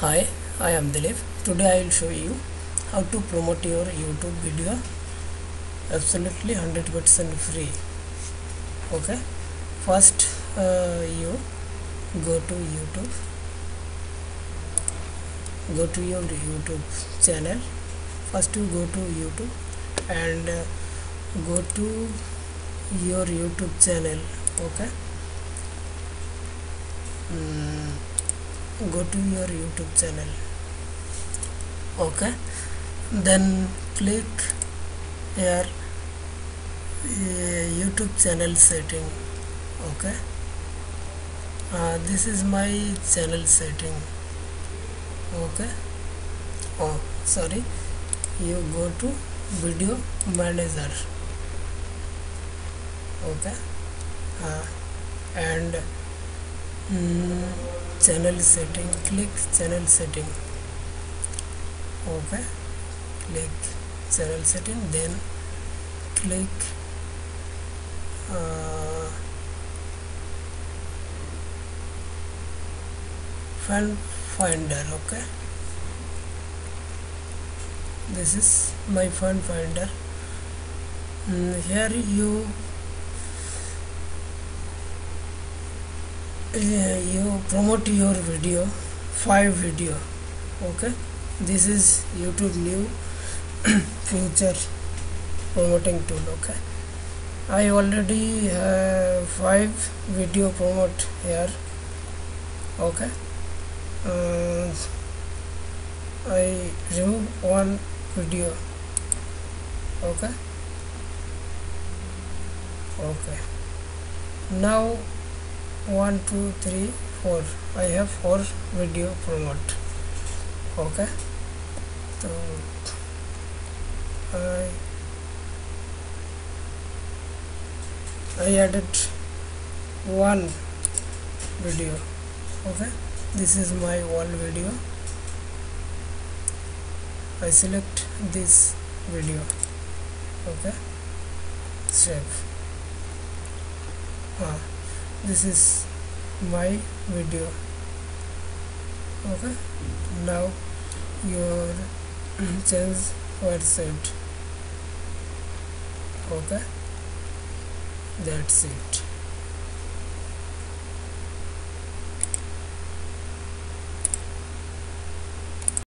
Hi, I am Dilip. Today I will show you how to promote your YouTube video absolutely 100% free. Okay, first uh, you go to YouTube, go to your YouTube channel. First you go to YouTube and uh, go to your YouTube channel. Okay. Mm, go to your youtube channel. Okay? Then click here uh, youtube channel setting. Okay? Uh, this is my channel setting. Okay? Oh sorry. You go to video manager. Okay? Uh, and mm, channel setting click channel setting. Okay. Click channel setting then click uh, fan finder okay? This is my fan finder. Mm, here you you promote your video five video okay? This is youtube new future promoting tool okay? I already have five video promote here okay? Uh, i remove one video okay? Okay. Now one two three four. I have four video promote. Okay? So I I added one video. Okay? This is my one video. I select this video. Okay? Save. Ah this is my video okay? Now your change website okay? That's it